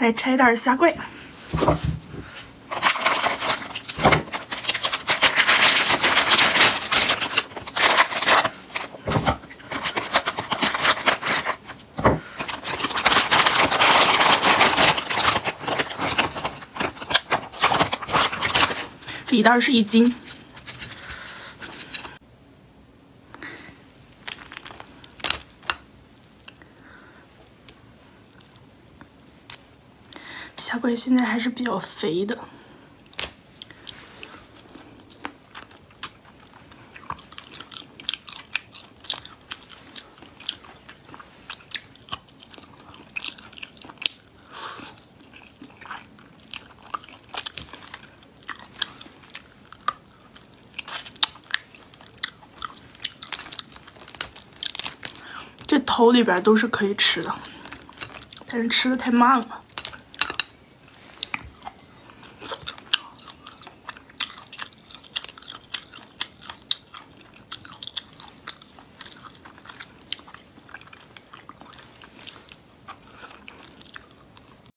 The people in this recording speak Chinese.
来拆点虾桂。这一袋是一斤。小鬼现在还是比较肥的，这头里边都是可以吃的，但是吃的太慢了。